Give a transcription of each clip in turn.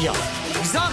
いやふざ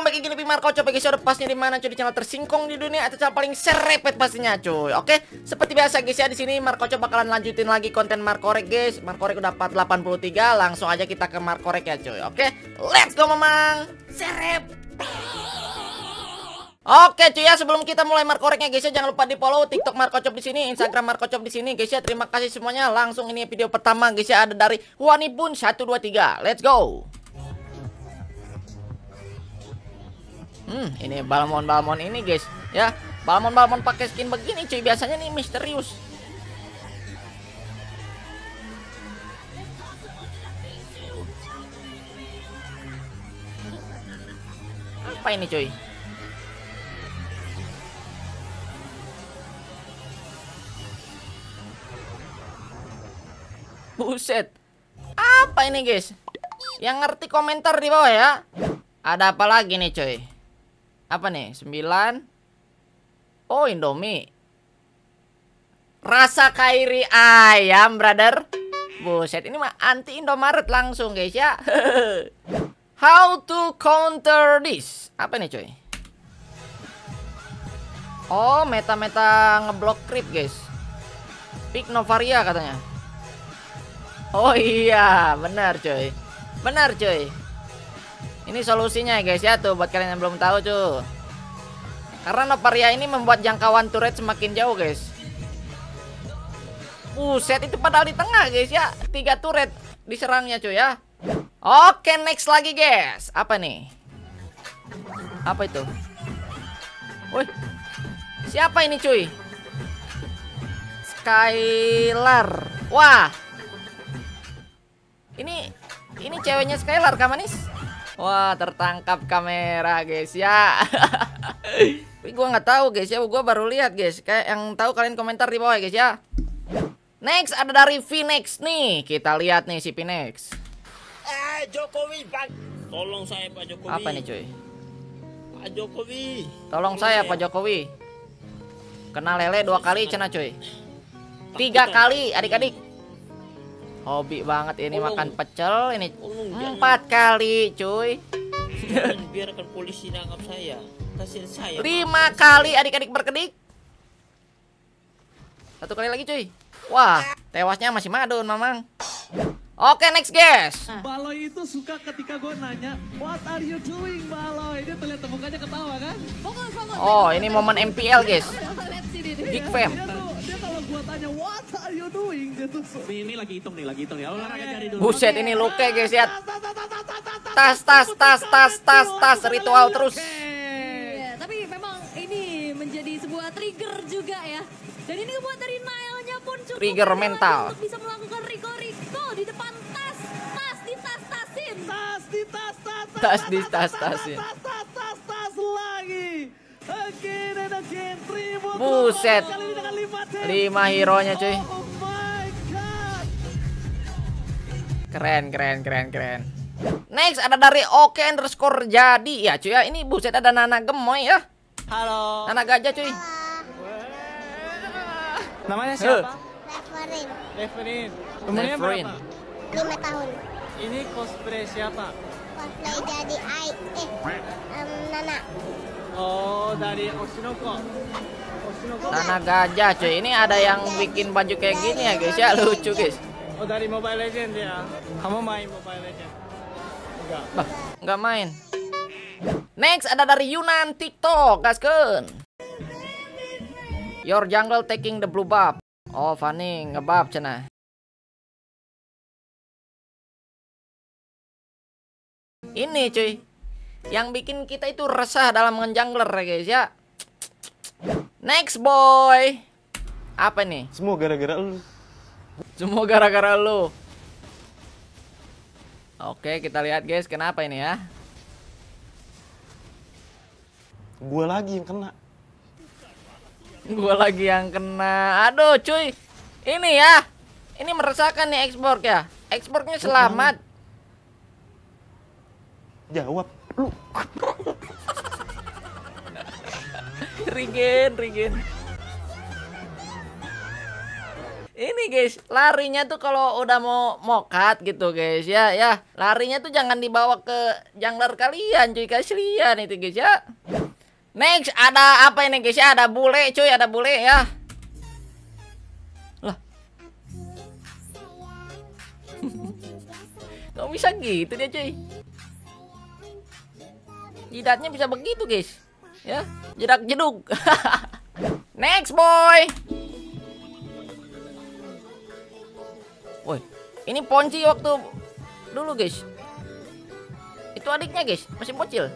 welcome back again di Marco Coba guys, udah pasnya di mana cuy di channel tersingkong di dunia atau channel paling serepet pastinya cuy. Oke, seperti biasa guys ya di sini Marco Coba bakalan lanjutin lagi konten Markorek guys. Markorek udah 483, langsung aja kita ke Markorek ya cuy. Oke, let's go Mamang. Serep. Oke cuy ya sebelum kita mulai markoreknya guys ya jangan lupa di follow TikTok Marco Cop di sini, Instagram Marco Cop di sini guys ya. Terima kasih semuanya. Langsung ini video pertama guys ya ada dari Wanipun 123. Let's go. Hmm, ini balmon-balmon ini guys, ya. Balmon-balmon pakai skin begini cuy, biasanya nih misterius. Apa ini cuy? Buset. Apa ini guys? Yang ngerti komentar di bawah ya. Ada apa lagi nih cuy? Apa nih? 9 Oh Indomie. Rasa kairi ayam brother. Buset ini mah anti Indomaret langsung guys ya. How to counter this? Apa nih cuy? Oh meta-meta ngeblok creep guys. Pick Novaria katanya. Oh iya. Benar cuy. Benar cuy ini solusinya ya guys ya tuh buat kalian yang belum tahu tuh. Karena Novaria ini membuat jangkauan turret semakin jauh guys. Buset itu padahal di tengah guys ya. Tiga turret diserangnya cuy ya. Oke next lagi guys. Apa nih? Apa itu? Woi. Siapa ini cuy? Skylar. Wah. Ini ini ceweknya Skylar Kamanis. Wah tertangkap kamera guys ya. Tapi gue nggak tahu guys ya. Gue baru lihat guys. Kayak yang tahu kalian komentar di bawah ya guys ya. Next ada dari Phoenix nih. Kita lihat nih si Phoenix. Eh Jokowi Pak. Tolong saya Pak Jokowi. Apa nih cuy? Pak Jokowi. Tolong saya Pak Jokowi. Kena lele dua kali cina cuy. Tiga kali adik-adik Hobi banget ini Tolong. makan pecel Ini Tolong, jangan. empat kali cuy Jangan biarkan polisi nangkap saya Kasihan saya. Lima kali adik-adik berkedik Satu kali lagi cuy Wah tewasnya masih madun mamang Oke next guys Baloy itu suka ketika gue nanya, What are you doing Baloy? Dia terlihat mukanya ketawa kan? Oh ini momen MPL guys. Big fam Dia tuh, dia kalau gue tanya, What are you doing? Dia tuh Nih, ini lagi hitung nih, lagi hitung ya. Olahraga cari dulu. Buset ini luke guys ya Tas tas tas tas tas tas ritual terus Iya, tapi memang ini menjadi sebuah trigger juga ya. Dan ini buat dari Nile-nya pun cukup Trigger mental. Untuk bisa melakukan Rico Rico di depan tas, tas di tas tasin. Tas di tas, tas, tas, Tas di tas, tasin. tas, tas, tas, tas lagi. Again and again. Buset. Kali ini dengan lima tim. Lima hero-nya, cuy. Keren keren keren keren. Next ada dari Oke underscore jadi. Ya cuy ya Ini buset ada Nana gemoy ya. Halo. Nana gajah cuy. Namanya siapa? Referin. Referin. Neverin. lima tahun. Ini cosplay siapa? cosplay jadi Ai eh em, Nana. Oh, dari Oshinoko. Oshinoko. Nana gajah cuy. Ini ada yang bikin baju kayak gini ya guys ya. Lucu guys Oh, dari Mobile Legend ya. Kamu main Mobile Legend? Enggak. Bah, nggak main Next ada dari Yunan TikTok Gaskeun Your jungle taking the blue buff Oh Fanny ngebab cina Ini cuy Yang bikin kita itu resah dalam menjungler ya guys ya Next boy Apa nih? Semua gara-gara lu. Semua gara-gara lu. Oke, kita lihat guys, kenapa ini ya? Gua lagi yang kena. Gua lagi yang kena. Aduh, cuy. Ini ya. Ini meresahkan nih ekspor ya. Ekspornya selamat. Jawab. Lu Regen, Regen. Ini guys, larinya tuh kalau udah mau mokat gitu guys ya, ya. Larinya tuh jangan dibawa ke jungler kalian cuy, kasihan itu guys ya. Next ada apa ini guys ya? Ada bule cuy, ada bule ya. Lah. Kok bisa gitu dia cuy? Jidatnya bisa begitu guys. Ya, jedak jeduk. Next boy. Woi, ini Ponci waktu dulu guys. Itu adiknya guys, masih bocil.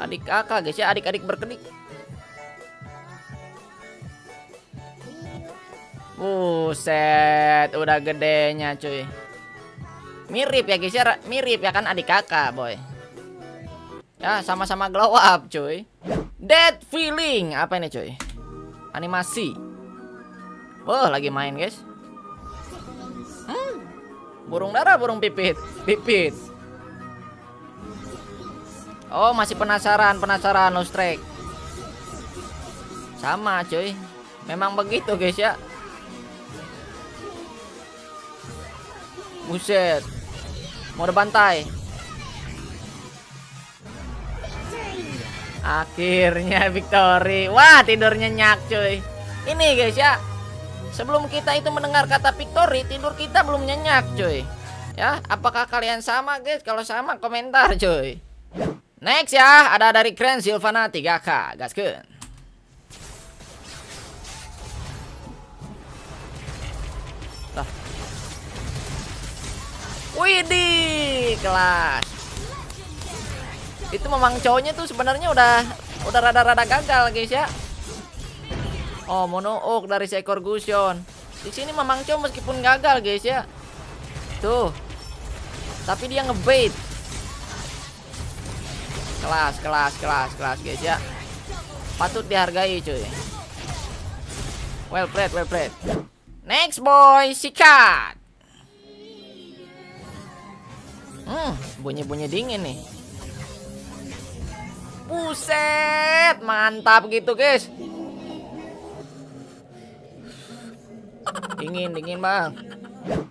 Adik kakak guys ya, adik-adik berkedik. Buset, udah gedenya cuy. Mirip ya guys ya, mirip ya kan adik kakak boy. Ya sama-sama glow up cuy. Dead feeling apa ini cuy? Animasi. Wah lagi main guys. Hmm, burung dara, burung pipit, pipit. Oh masih penasaran, penasaran lost track. Sama cuy. Memang begitu guys ya. Buset. Mau bantai. Akhirnya victory. Wah, tidur nyenyak cuy. Ini guys ya. Sebelum kita itu mendengar kata victory, tidur kita belum nyenyak cuy. Ya, apakah kalian sama guys? Kalau sama komentar cuy. Next ya, ada dari Grand Silvana 3K. Gaskeun. Lah. Widih, kelas. Itu memang cowoknya tuh sebenarnya udah udah rada-rada gagal guys ya. Oh, mono oak dari seekor Gusion. Di sini memang cowok meskipun gagal guys ya. Tuh. Tapi dia ngebait. Kelas, kelas, kelas, kelas guys ya. Patut dihargai cuy. Well played, well played. Next boy, sikat. Hmm, bunyi-bunyi dingin nih. Buset, mantap gitu guys. Dingin, dingin bang.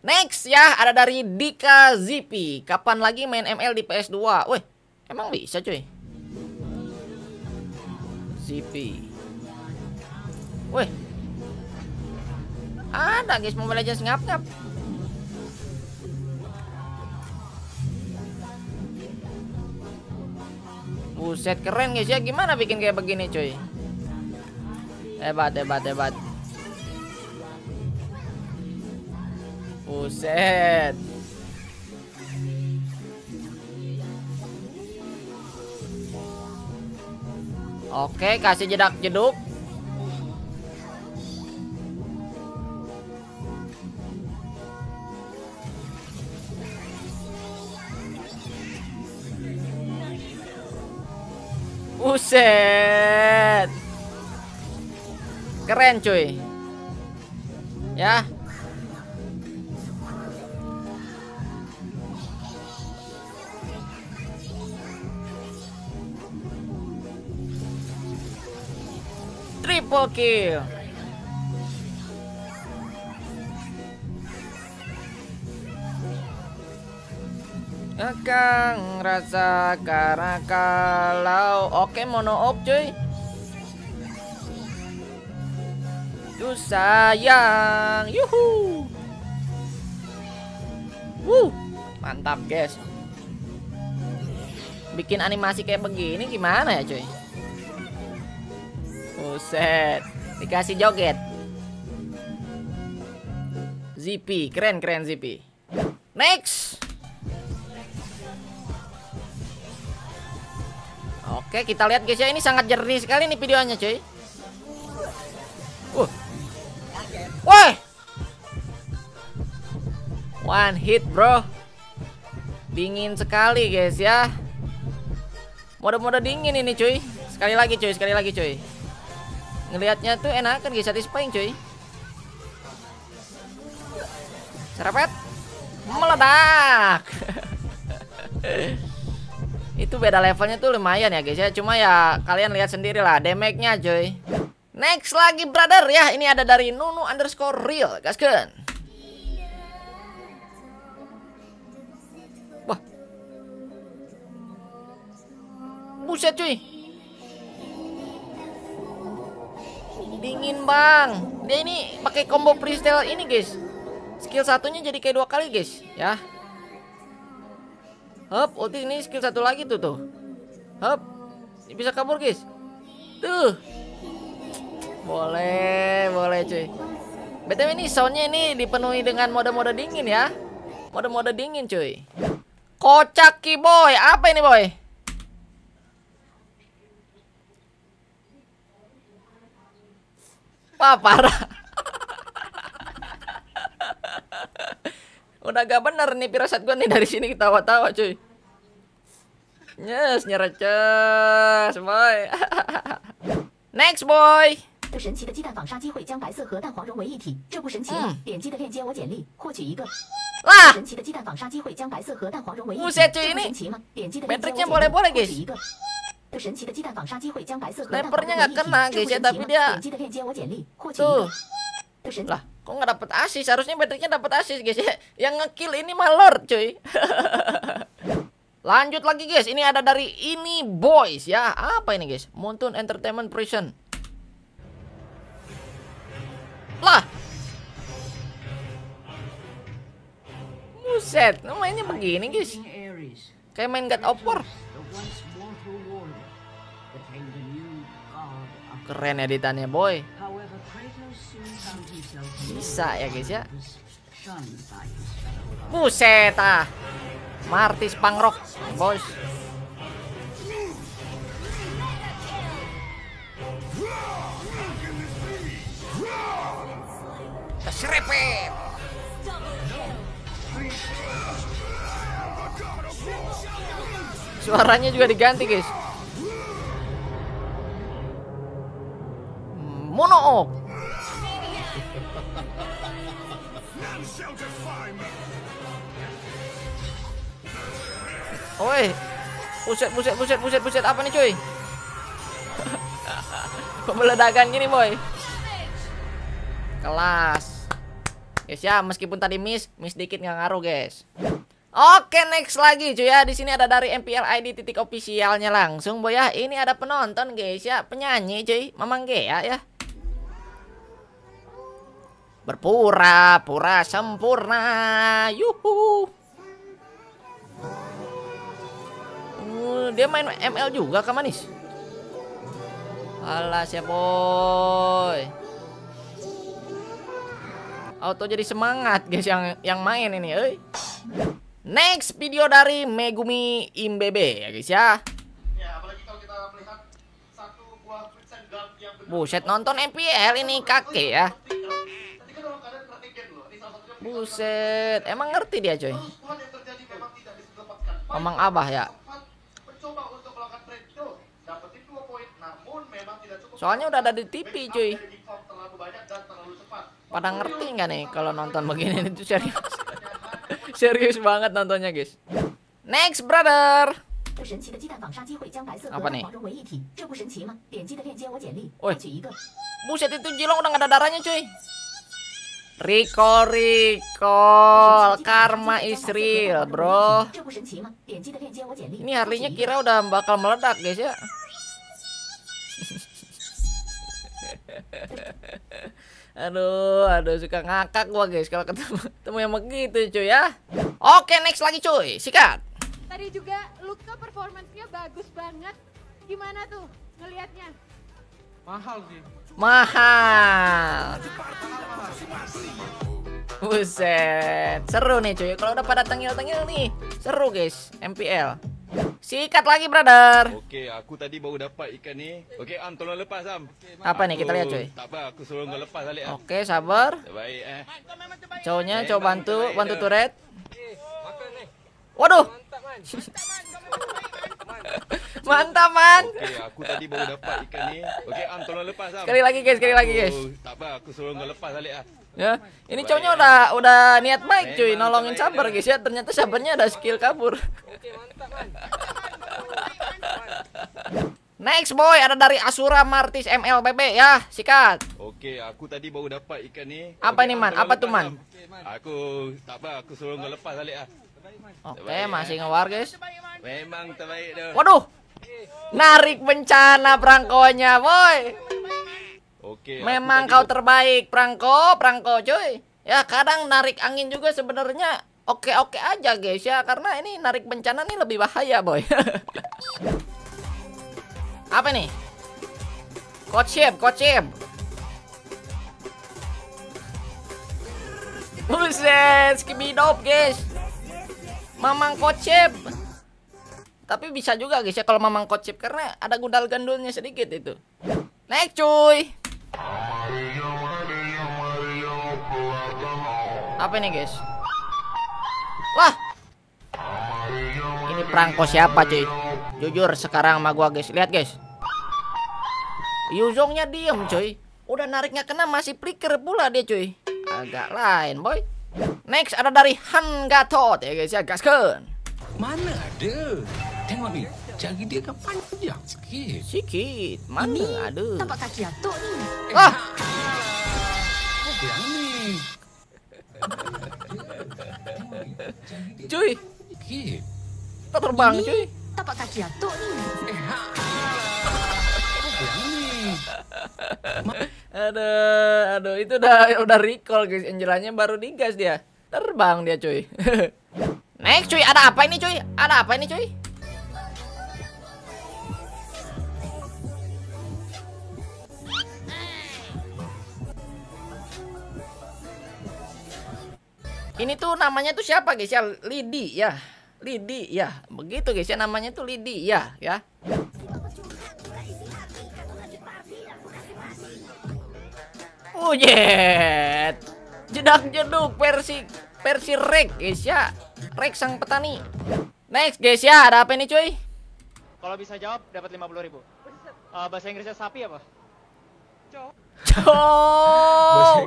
Next ya, ada dari Dika Zipi. Kapan lagi main ML di PS2? Wih, emang bisa cuy? Zipi. Wih. Ada guys Mobile Legends ngap-ngap. Buset keren guys ya. Gimana bikin kayak begini cuy? Hebat hebat hebat. Buset. Oke kasih jedak jeduk Buset. Keren cuy. Ya. Triple kill. Akang rasa karena kalau oke mono op cuy. Tuh sayang, yuhu. Wuh, mantap guys. Bikin animasi kayak begini gimana ya cuy? Buset, dikasih joget. Zippy, keren keren Zippy. Next. Oke, kita lihat guys ya. Ini sangat jernih sekali nih videonya, cuy. Uh. Woi. One hit, bro. Dingin sekali, guys ya. Mode-mode dingin ini, cuy. Sekali lagi, cuy. Sekali lagi, cuy. Ngelihatnya tuh enakan, guys. Satisfying, cuy. Serepet. Meledak. Itu beda levelnya tuh lumayan ya guys ya. Cuma ya kalian lihat sendiri lah damage-nya coy. Next lagi brother ya. Ini ada dari Nunu underscore real. Gasken. Wah. Buset cuy. Dingin bang. Dia ini pakai combo freestyle ini guys. Skill satunya jadi kayak dua kali guys ya. Hup, ulti ini skill satu lagi tuh tuh. Hup. Bisa kabur, guys. Tuh. Boleh, boleh cuy. BTW ini soundnya ini dipenuhi dengan mode-mode dingin ya. Mode-mode dingin cuy. Kocak ki boy. Apa ini boy? Wah parah. Udah gak bener nih pirasat gue nih dari sini ketawa-tawa cuy. Yes, nyereces, boy. Next boy. 的神奇的鸡蛋纺纱机会将白色和蛋黄融为一体，这不神奇吗？点击的链接我简历获取一个。 Lah, 神奇的鸡蛋纺纱机会将白色和蛋黄融为一体， Buset, 这 cuy, 不 ini 神奇吗？点击的链接我 metriknya 简历 boleh-boleh, 获取 guys. 一个。的神奇的鸡蛋纺纱机会将白色和蛋黄 Snipernya 融为 nggak 一 kena, 体， guys 这 ya, 不神 tapi 奇 dia 吗？点击的链接我简历获取一 tuh. 个。的神 Lah, kok nggak dapet asis? Harusnya metriknya dapet asis, guys ya. Yang ngekill ini malor, cuy. Lanjut lagi, guys. Ini ada dari ini boys ya. Apa ini, guys? Mountain Entertainment Prison. Lah. Buset, lu mainnya begini, guys. Kayak main God of War. Keren editannya, boy. Bisa ya, guys ya. Buset ah. Martis Pangrok, bos. Keserepet. Suaranya juga diganti, guys. Mono. Oi. Buset, buset, buset, buset, buset. Apa nih, cuy? Pemeledakan gini, boy. Kelas. Guys ya, meskipun tadi miss, miss dikit nggak ngaruh, guys. Oke, next lagi cuy ya. Di sini ada dari MPL ID titik officialnya langsung, boy ya. Ini ada penonton, guys ya, penyanyi cuy, Mamang Gea ya. Berpura-pura sempurna. Yuhu. Uh, dia main ML juga kan manis. Alas ya boy. Auto jadi semangat guys yang yang main ini, euy. Next video dari Megumi Imbebe ya guys ya. Buset nonton MPL ini kakek ya. Buset, emang ngerti dia coy. Emang abah ya. Soalnya udah ada di TV cuy. Padahal ngerti nggak nih kalau nonton begini itu serius. serius banget nontonnya guys. Next brother. Apa nih? Buset itu jilong udah nggak ada darahnya cuy. Riko Riko, Karma istri bro. Ini harlinya kira udah bakal meledak, guys ya. aduh, aduh suka ngakak gua, guys, kalau ketemu ketemu yang begitu, cuy ya. Oke, next lagi, cuy. Sikat. Tadi juga Luka performance-nya bagus banget. Gimana tuh ngelihatnya? Mahal sih. Mahal. Buset, seru nih cuy. Kalau udah pada tengil-tengil nih, seru guys. MPL. Sikat lagi, brother. Okey, aku tadi baru dapat ikan ni. Okey, Am tolong lepas Am. Apa nih kita lihat cuy? Tak apa, aku suruh kau lepas balik Am. Oke, sabar. Baik eh. Cowoknya coba bantu, bantu turret. Waduh. Mantap, man. Okey, aku tadi baru dapat ikan ni. Okey, Am tolong lepas Am. Sekali lagi, guys, sekali lagi, guys. Aku- Tak apa, aku suruh kau lepas balik ah. Ya, ini cowoknya udah udah niat baik cuy, nolongin sabar guys ya. Ternyata sabarnya ada skill kabur. Next boy, ada dari Asura Martis MLBB ya, sikat. Okey, aku tadi baru dapat ikan ni. Apa Okey, ni, Am, Man? Apa tu, lepas, Man? Aku tak apa, aku suruh kau lepas balik ah. Oke, masih ngewar guys. Memang terbaik dah. Waduh. Narik bencana perangkonya, boy. Aku Memang kau ber- terbaik, Prangko, Prangko, cuy. Ya, kadang narik angin juga sebenarnya oke-oke aja, guys ya. Karena ini narik bencana nih lebih bahaya, boy. Apa nih? Coach ship. Buset, skibidop, guys. Mamang ship. Tapi bisa juga, guys ya, kalau mamang ship. Karena ada gudal gandulnya sedikit itu. Naik, cuy. Apa ini guys? Wah. Ini perangko siapa cuy? Jujur sekarang sama gua guys. Lihat guys. Yuzongnya diem cuy. Udah nariknya kena masih flicker pula dia cuy. Agak lain boy. Next ada dari Han Gatot ya guys ya gaskeun. Mana ada? Tengok ni, jari dia kan panjang sikit. Sikit. Mana ada? Tampak kaki atuk ni. Ah, Apa yang ni? cuy. Sikit. Terbang cuy. Tampak kaki atuk ni. Ni? Aduh, aduh itu udah udah recall guys. Angelanya baru digas dia. Terbang dia cuy. Next cuy, ada apa ini cuy? Ada apa ini cuy? Ini tuh namanya tuh siapa guys ya? Lidi ya. Lidi ya. Begitu guys ya namanya tuh Lidi ya, ya. Ujet. Jedak jeduk versi versi rek guys ya. Rek sang petani. Next guys ya, ada apa ini cuy? Kalau bisa jawab dapat 50 ribu. Eh, bahasa Inggrisnya sapi apa? Cok.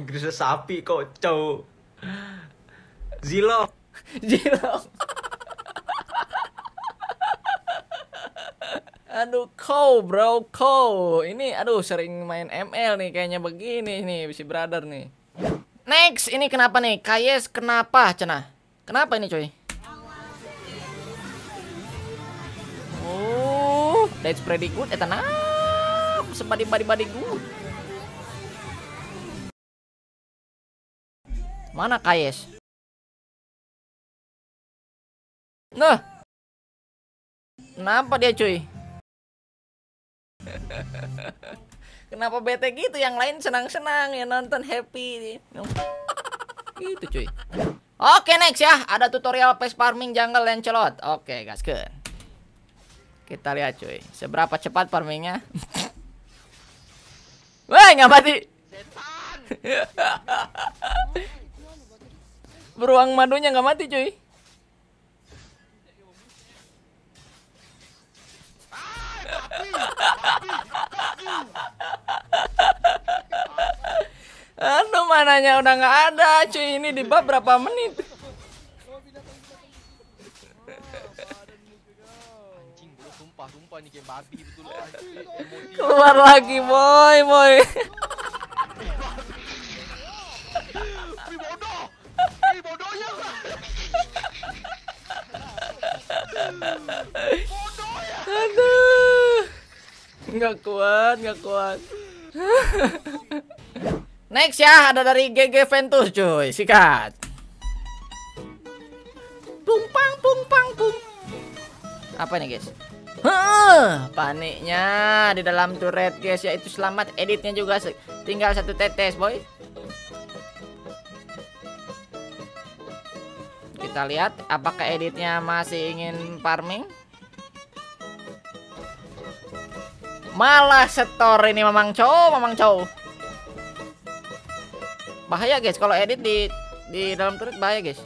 Inggrisnya sapi kok, cow. Zilo. Zilo. Aduh, kau bro, kau. Ini aduh sering main ML nih kayaknya begini nih si brother nih. Next, ini kenapa nih? Kayes kenapa, Cenah? Kenapa ini, coy? Oh, that's pretty good. Eta nah, sebadi badi badi good. Mana Kayes? Nah. Kenapa dia, cuy? Kenapa bete gitu? Yang lain senang-senang ya nonton happy. Gitu cuy. Oke next ya, ada tutorial pace farming jungle Lancelot. Oke gaskeun. Kita lihat cuy, seberapa cepat farmingnya. Wah nggak mati. Beruang madunya nggak mati cuy. Mananya udah nggak ada cuy. Ini di bab berapa menit? Keluar lagi boy boy. Aduh. Nggak kuat nggak kuat next ya ada dari GG Ventus cuy. Sikat. Pumpang pumpang pum apa nih guys? Huh, paniknya di dalam turret guys ya itu selamat editnya juga. Tinggal satu tetes boy. Kita lihat apakah editnya masih ingin farming. Malah setor ini memang cow memang cow bahaya guys kalau edit di di dalam turret bahaya guys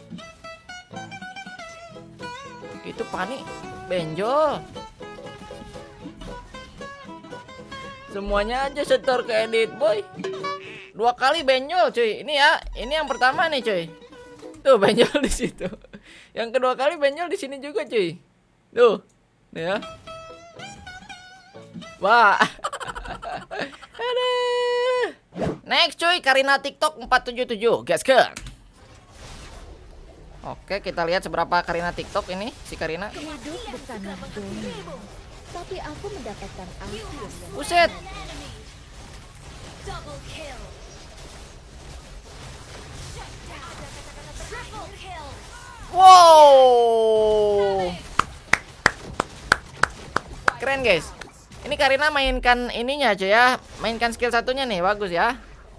itu panik benjol semuanya aja setor ke edit boy dua kali benjol cuy. Ini ya, ini yang pertama nih cuy. Tuh benjol di situ. Yang kedua kali benjol di sini juga cuy. Tuh. Nih ya. Wah. Aduh. Next cuy, Karina TikTok 477. Gaskan. Oke, kita lihat seberapa Karina TikTok ini si Karina. Tapi aku mendapatkan Buset. Wow. Keren guys. Ini Karina mainkan ininya cuy ya. Mainkan skill satunya nih, bagus ya.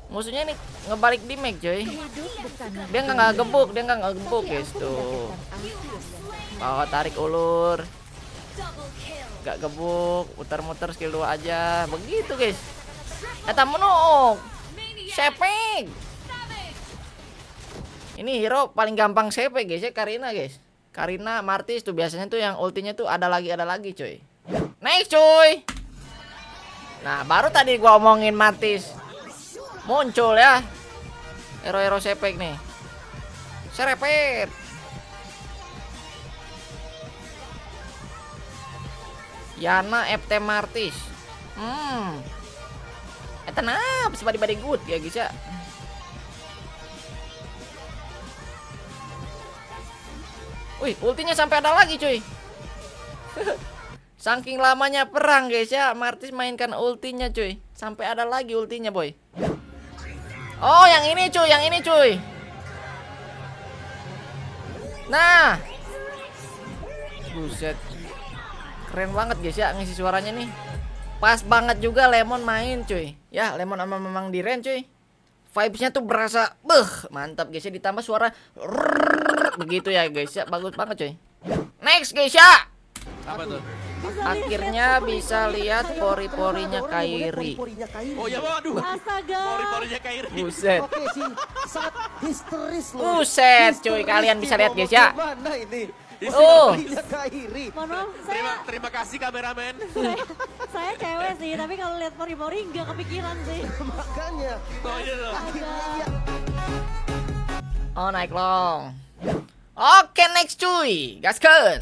Musuhnya ini ngebalik di make cuy. Dia nggak nggak gebuk, dia nggak nggak gebuk guys tuh. Bawa tarik ulur. Gak gebuk, muter-muter skill 2 aja. Begitu guys. Eta menuk. Sepeng. Ini hero paling gampang CP guys ya Karina guys. Karina Martis tuh biasanya tuh yang ultinya tuh ada lagi ada lagi cuy. Next cuy. Nah baru tadi gua omongin Martis. Muncul ya. Hero-hero CP nih. Serepet. Yana FT Martis. Hmm. Napa sih body good ya guys ya. Wih, ultinya sampai ada lagi cuy. Saking lamanya perang guys ya, Martis mainkan ultinya cuy. Sampai ada lagi ultinya boy. Oh, yang ini cuy, yang ini cuy. Nah. Buset. Keren banget guys ya ngisi suaranya nih. Pas banget juga Lemon main cuy. Ya, Lemon sama memang Diren cuy. Vibesnya tuh berasa beh, mantap guys ya ditambah suara begitu ya guys ya bagus banget cuy next guys ya Apa tuh? Akhirnya bisa lihat pori-porinya Kairi Oh ya waduh. Astaga. Pori-porinya Kairi. buset Oke sih, sangat histeris loh. buset cuy kalian bisa lihat guys ya Mana ini? Oh. Kairi. Maaf, Terima saya, terima kasih kameramen. saya, saya cewek sih, tapi kalau lihat pori-pori nggak kepikiran sih. Makanya. Oh iya loh. oh naik long oke next cuy gaskan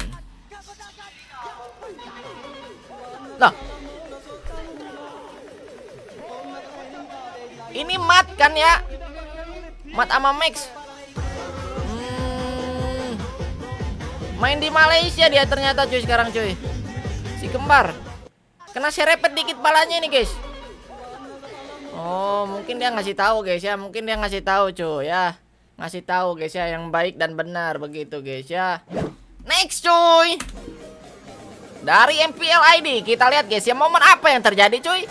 Nah. Ini mat kan ya? Mat sama Max. Hmm. Main di Malaysia dia ternyata cuy sekarang cuy. Si kembar. Kena serepet dikit balanya nih guys. Oh, mungkin dia ngasih tahu guys ya. Mungkin dia ngasih tahu cuy ya. Ngasih tahu guys ya yang baik dan benar begitu guys ya. Next cuy. Dari MPL ID kita lihat guys ya momen apa yang terjadi cuy.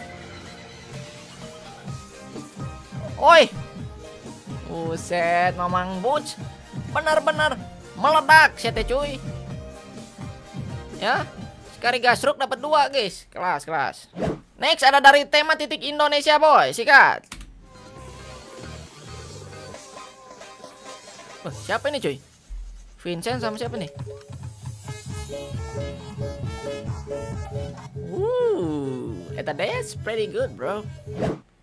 Oi. Buset, Mamang Butch benar-benar meledak sete cuy. Ya. Sekali gasruk dapat dua guys. Kelas, kelas. Next ada dari tema titik Indonesia boy. Sikat. Siapa ini cuy? Vincent sama siapa nih? Wuh, eta that's pretty good, bro.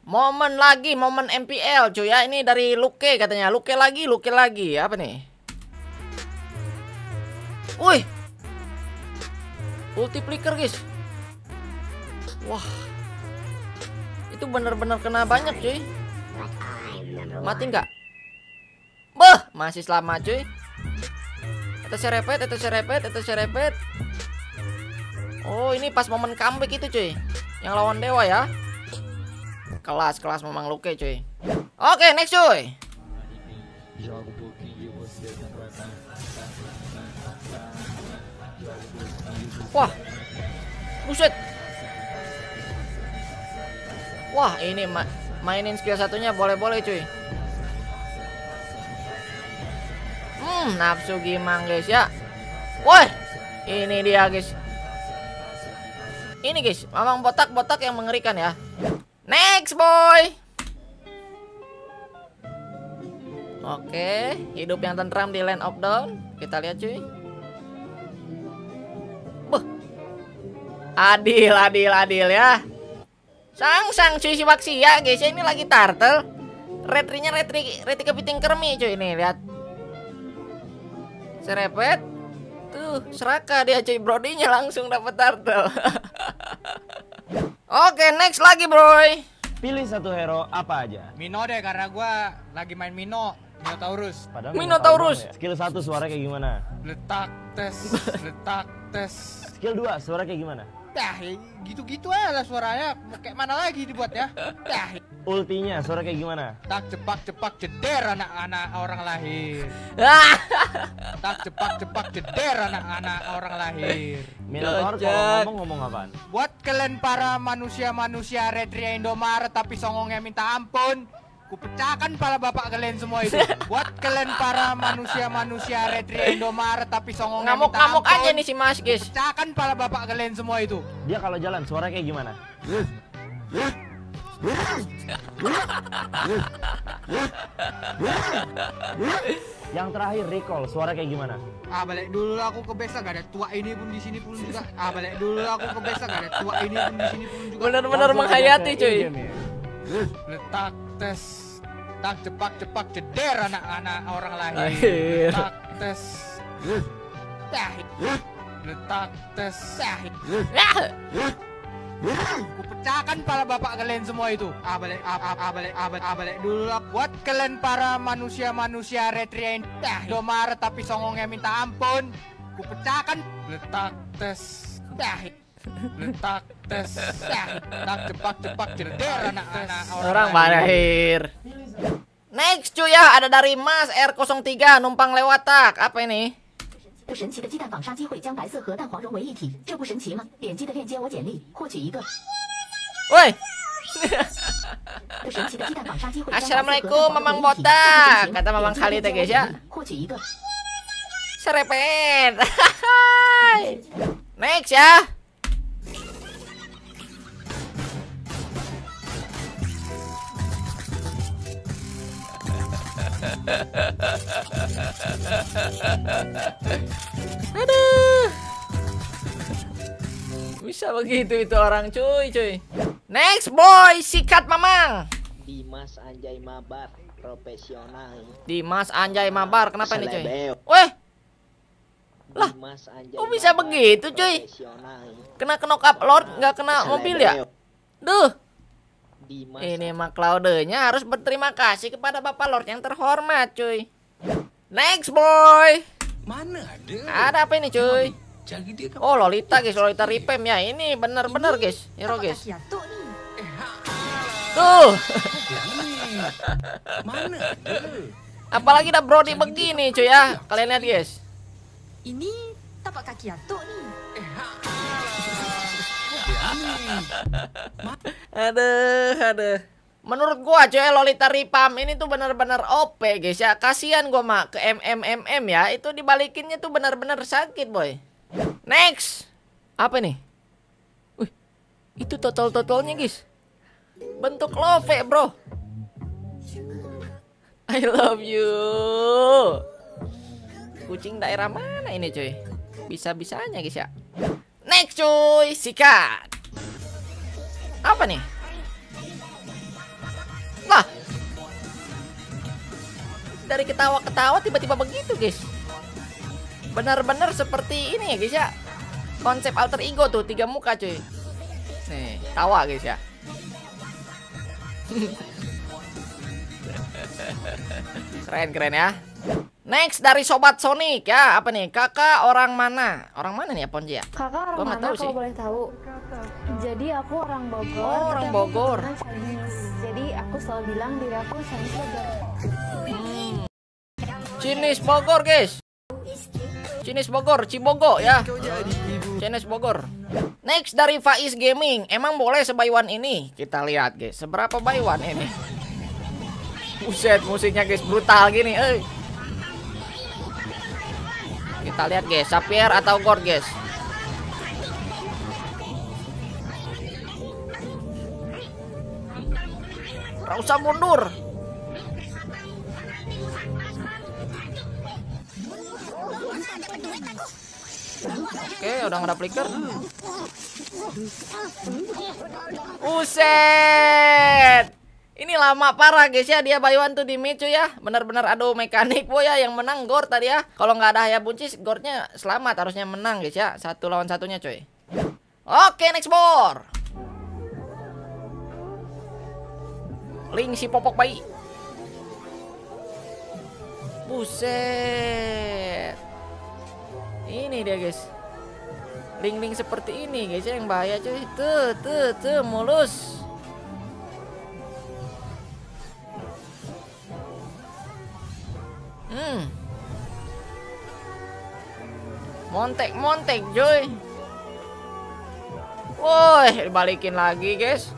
Momen lagi, momen MPL, cuy ya. Ini dari Luke katanya. Luke lagi, Luke lagi. Apa nih? Wih. Multiplier, guys. Wah. Itu bener-bener kena banyak, cuy. Mati nggak? Beh, masih selamat, cuy. Eta serepet, eta serepet, eta serepet. Oh, ini pas momen comeback itu, cuy. Yang lawan Dewa ya. Kelas-kelas memang Luke, cuy. Oke, next, cuy. Wah. Buset. Wah, ini ma mainin skill satunya boleh-boleh, cuy. Hmm, nafsu gimang, guys ya. Woi, ini dia, guys. Ini guys, memang botak-botak yang mengerikan ya. Next boy. Oke, hidup yang tentram di Land of Dawn. Kita lihat cuy. Buh. Adil, adil, adil ya. Sang-sang cuy si Baxi ya guys, ini lagi turtle. retrinya retri retri kepiting kermi cuy ini lihat. Serepet. Tuh, seraka dia cuy brodinya langsung dapat turtle. Oke, next lagi, bro. Pilih satu hero apa aja. Mino deh karena gua lagi main Mino, Minotaurus. Padahal Minotaurus. ya. Skill 1 suara kayak gimana? Letak tes, letak tes. Skill 2 suara kayak gimana? Dah, ya gitu-gitu aja lah suaranya. Kayak mana lagi dibuat ya? Dah, Ultinya suara kayak gimana? tak cepak cepak jeder anak-anak orang lahir. tak cepak cepak jeder anak-anak orang lahir. Minotaur kalau ngomong ngomong apaan? Buat kalian para manusia-manusia Retria Indomaret tapi songongnya minta ampun, ku pecahkan pala bapak kalian semua itu. Buat kalian para manusia-manusia Retria Indomaret tapi songongnya minta Ngamuk-ngamuk ampun, aja nih si Mas, guys. Pecahkan pala bapak kalian semua itu. Dia kalau jalan suara kayak gimana? Yang terakhir recall suara kayak gimana? Ah balik dulu aku ke besa gak ada tua ini pun di sini pun juga. Ah balik dulu aku ke besa gak ada tua ini pun di sini pun juga. Bener-bener menghayati, cuy. Letak tes tak cepak cepak jeder anak-anak orang lahir. Letak tes. Dah. Letak tes. Ku pecahkan pala bapak kalian semua itu. Ah balik, ah, ah, ah ah balik, ah balik dulu lah. Buat kalian para manusia-manusia retrien, dah Indomaret tapi songongnya minta ampun. Ku pecahkan. Letak tes. Dah. Letak tes. Dah. Tak cepak cepak jeder anak-anak Orang lahir. Next cuy ya, ada dari Mas R03 numpang lewat tak. Apa ini? 这神奇的鸡蛋纺纱机会将白色和蛋黄融为一体，这不神奇吗？点击的链接，我简历获取一个。喂。这神奇的鸡蛋纺纱机会将白色和蛋黄融为一体。获取一个。Serpent。哈哈。Next 呀。Aduh Bisa begitu itu orang cuy cuy Next boy Sikat Mamang Dimas Anjay Mabar profesional. Dimas Anjay Mabar Kenapa nih cuy. Weh Lah, Dimas Anjay kok bisa begitu, cuy? Kena knock up Lord nggak kena mobil ya? Duh, Dimas ini mah Claude-nya harus berterima kasih kepada Bapak Lord yang terhormat, cuy. Next boy. Mana ada? Ada apa ini, cuy? Oh, Lolita guys, Lolita Ripem ya. Ini bener-bener guys, hero guys. Tuh. Mana ada? Apalagi ada Brody begini, cuy ya. Kalian lihat guys. Ini tapak kaki atuk nih. Aduh, aduh. Menurut gua cuy Lolita Ripam ini tuh bener-bener OP guys ya. Kasihan gua mak ke MMMM ya. Itu dibalikinnya tuh bener-bener sakit boy. Next. Apa nih? Wih, itu total-totalnya guys. Bentuk love bro. I love you. Kucing daerah mana ini cuy? Bisa-bisanya guys ya. Next cuy, sikat. Apa nih? Lah. Dari ketawa-ketawa tiba-tiba begitu, guys. Benar-benar seperti ini ya, guys ya. Konsep alter ego tuh, tiga muka, cuy. Nih, tawa, guys ya. keren, keren ya. Next dari sobat Sonic ya, apa nih? Kakak orang mana? Orang mana nih ya Ponji ya? Kakak orang Gua mana tahu kalau sih. boleh tahu? Jadi aku orang Bogor. Oh, orang Bogor. Jadi aku selalu bilang diri aku Chinese Bogor. Cinis Bogor, guys. Cinis Bogor, Cibogo ya. Cinis Bogor. Next dari Faiz Gaming. Emang boleh sebayuan ini? Kita lihat, guys. Seberapa bayuan ini? Buset, musiknya guys brutal gini, eh. Kita lihat, guys. Sapphire atau Gold, guys. Gak usah mundur. Oke, udah nggak ada flicker. Uset. Ini lama parah guys ya dia Bayuan tuh di mid cuy ya. Benar-benar adu mekanik boy ya yang menang Gor tadi ya. Kalau nggak ada Hayabuncis Gornya selamat harusnya menang guys ya. Satu lawan satunya cuy. Oke next bor. Ling si popok bayi. Buset. Ini dia guys. Ling-ling seperti ini guys ya yang bahaya cuy. Tuh, tuh, tuh mulus. Hmm. Montek, montek, cuy. Woi, balikin lagi, guys.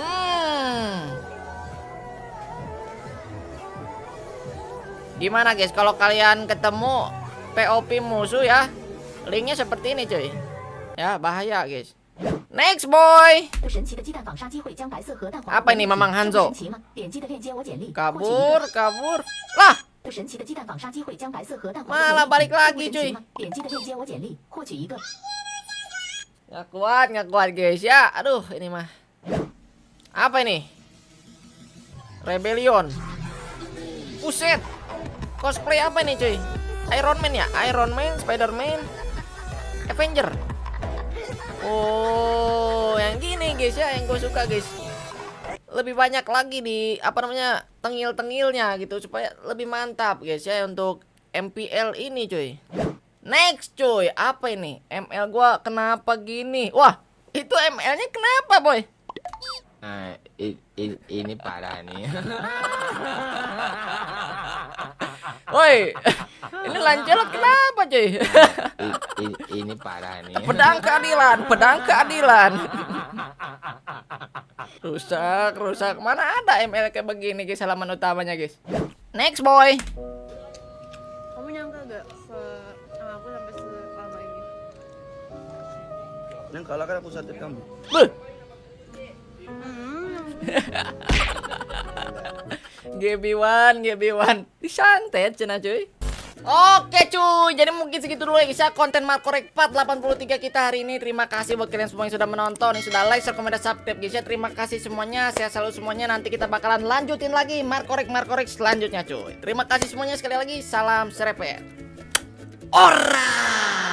Hmm. Gimana guys kalau kalian ketemu POP musuh ya? Linknya seperti ini cuy. Ya, bahaya guys. Next boy. Apa ini Mamang Hanzo? Kabur, kabur. Lah. Malah balik lagi cuy. Nggak kuat, nggak kuat guys ya. Aduh, ini mah. Apa ini? Rebellion. Buset. Cosplay apa ini cuy? Iron Man ya? Iron Man, Spider-Man, Avenger. Oh, yang gini guys ya, yang gue suka guys. Lebih banyak lagi di apa namanya tengil-tengilnya gitu supaya lebih mantap guys ya untuk MPL ini cuy. Next cuy, apa ini? ML gua kenapa gini? Wah, itu ML-nya kenapa boy? Nah, i, i, ini parah nih. Woi, ini lancelot kenapa cuy? I, i, ini parah nih. Pedang keadilan, pedang keadilan. rusak, rusak. Mana ada ML kayak begini guys halaman utamanya guys. Next boy. Kamu nyangka gak se sama aku sampai selama ini? Yang kalah kan aku santet kamu. Beuh. GB1, GB1 Disantet cina cuy Oke cuy, jadi mungkin segitu dulu ya guys ya konten Markorek 483 kita hari ini. Terima kasih buat kalian semua yang sudah menonton, yang sudah like, share, komen, dan subscribe guys ya. Terima kasih semuanya, sehat selalu semuanya. Nanti kita bakalan lanjutin lagi Markorek Markorek selanjutnya cuy. Terima kasih semuanya sekali lagi. Salam serepet. Ora.